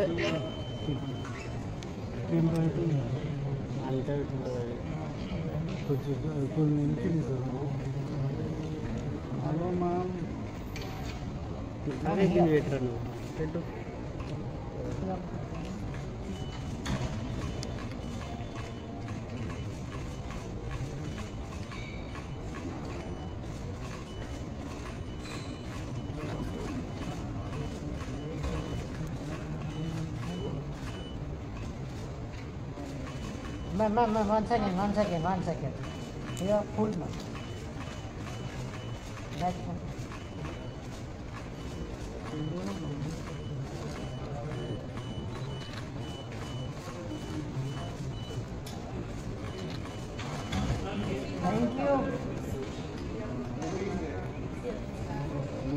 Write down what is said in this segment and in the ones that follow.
Hello ma'am अरे wait Man, man, man, one second, one second, one second. You are full man. That one. Thank you.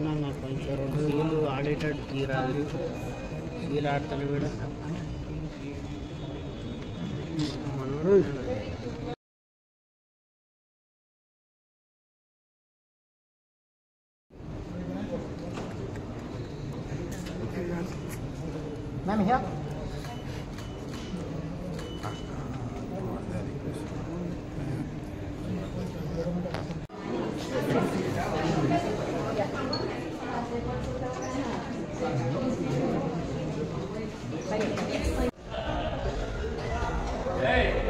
ನನ್ನ ಪಂಚರು audited ತೀರಾ ತೀರಾ ಆಡ್ತಾನೆ ಬೇಡ Let me help. Thank you. Hey.